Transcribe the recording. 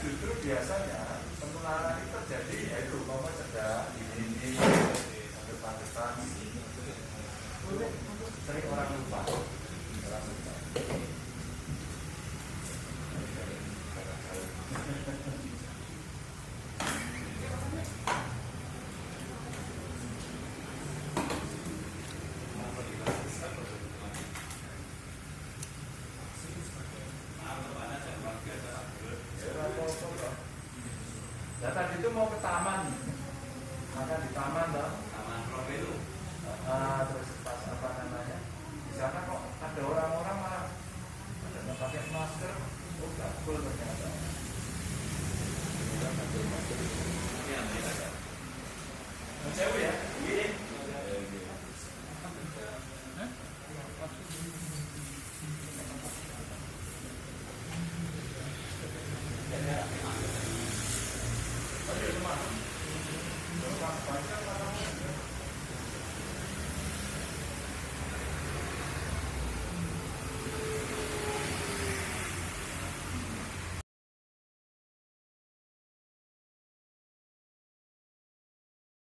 Itu biasanya penularan itu terjadi yaitu mau sedang ini ini sampai Pakistan sering orang lupa. Orang lupa. Ya tadi itu mau ke taman, makan di taman dong. Taman Profilo. Ah, terus pas apa namanya? Di sana kok ada orang-orang malah ada nggak pakai masker, oh nggak full ternyata. Ya,